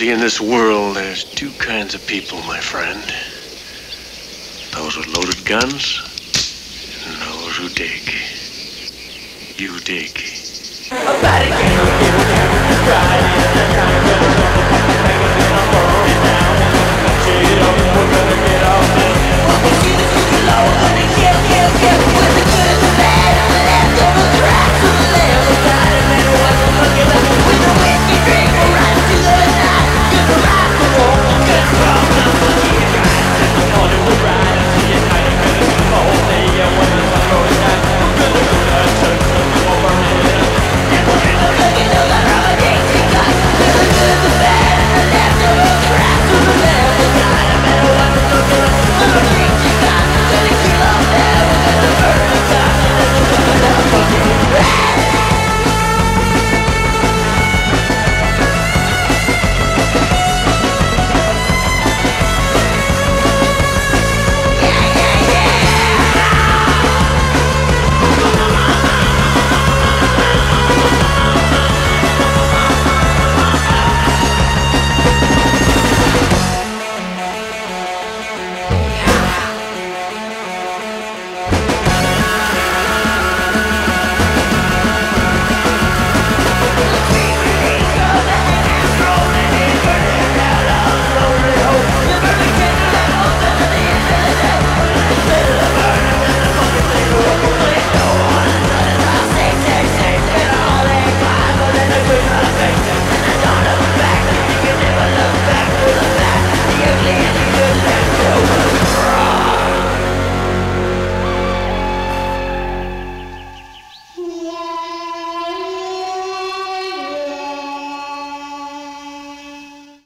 See, in this world, there's two kinds of people, my friend. Those with loaded guns, and those who dig. You dig.